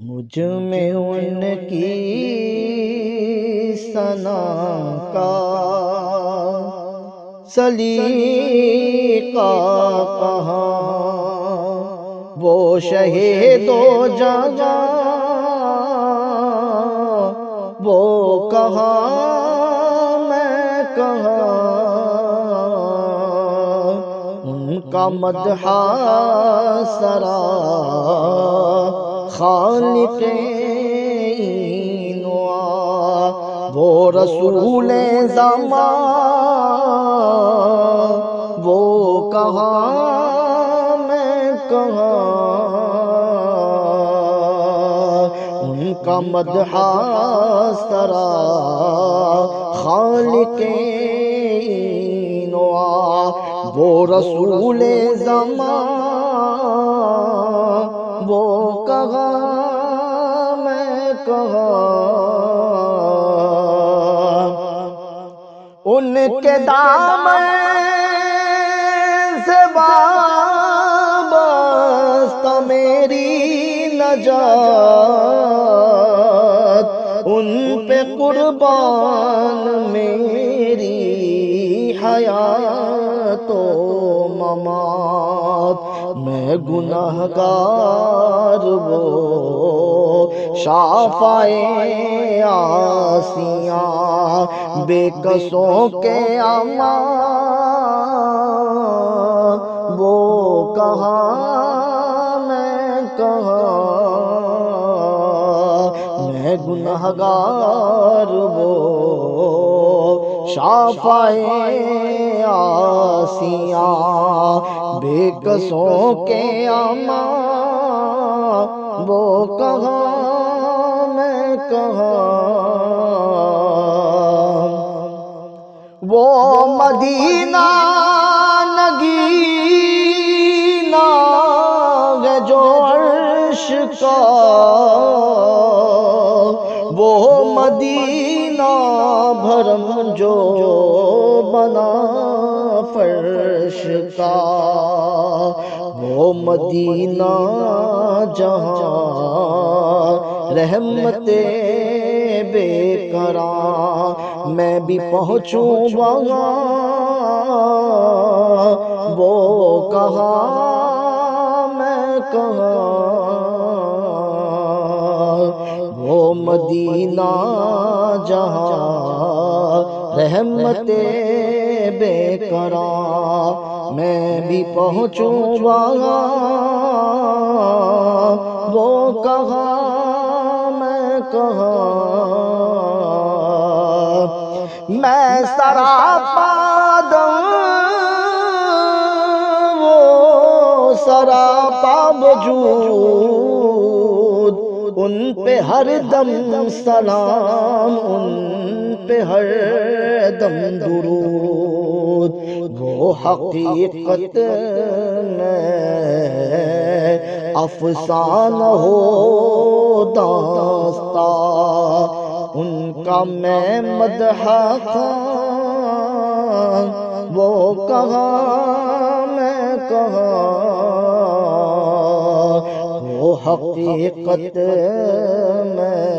मुझमें उनकी सना का सलीका कहाँ? वो शहे शहीदो जगा वो कहा? मैं कहा? उनका मदहा सरा खालिक वो रसूल जमा, वो कहा मैं कहा। उनका मदहा सरा खालिक वो रसूल जमा। वो कहा मैं कहा। उनके दाम से वाबस्ता मेरी नजात उन पे कुर्बान मेरी हयातो ममात। मैं गुनाहगार वो। शाफाए आसिया। बेकसों के अमा। वो कहा मैं कहा? मैं गुनाहगार वो। शाफाए आसिया बेकसों के अमा वो कहा, मैं कहा? वो मदीना नगीना जो अर्श का, वो मदीना भरम जो बना फर्श का, वो मदीना जहाँ रहमते बेकरा मैं भी पहुँचूँ वहाँ। वो कहा, मैं कहा? वो मदीना जहाँ रहमते बेकरा मैं भी पहुँचूँ वहाँ वो कहा, मैं कहा? मैं सरापा वो सरापा वजूद उन पे हर दम सलाम, उन पे हर दम दुरूद। वो हकीकत अफसाना हो दास्ता। उनका मैं मदहा वो कहा, मैं कहा? वो हकीकत में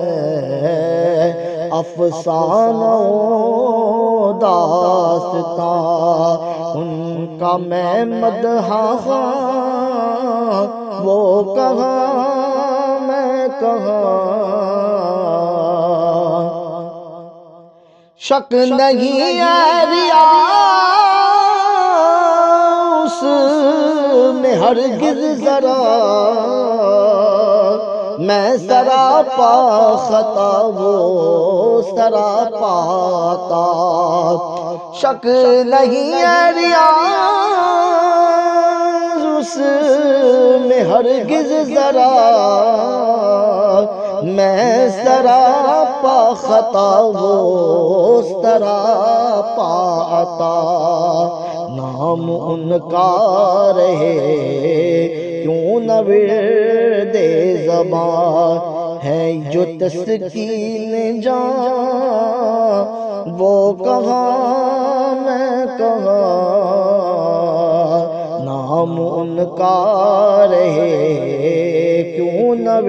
अफसाना दासता उनका मैं मदहा वो कहा मैं कहा। शक नहीं है रिया उसमें हरगिज जरा। मैं सरापा खता वो सरापाता शक नहीं है रिया उसमें हरगिज जरा। मैं सरापा खता वो सरापा आता नाम उनका रहे, क्यों न दे जबा है जो तस्कीन जा वो कहा मैं कहा? नाम उनका रहे, क्यों न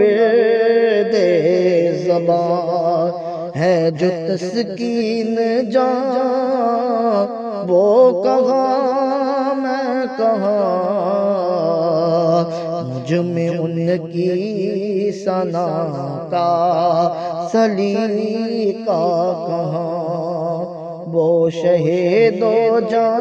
जबा है जो तस्कीन जा वो कहा मैं कहा? मुझमें उनकी सना का सली का कहा? वो शहे दो जा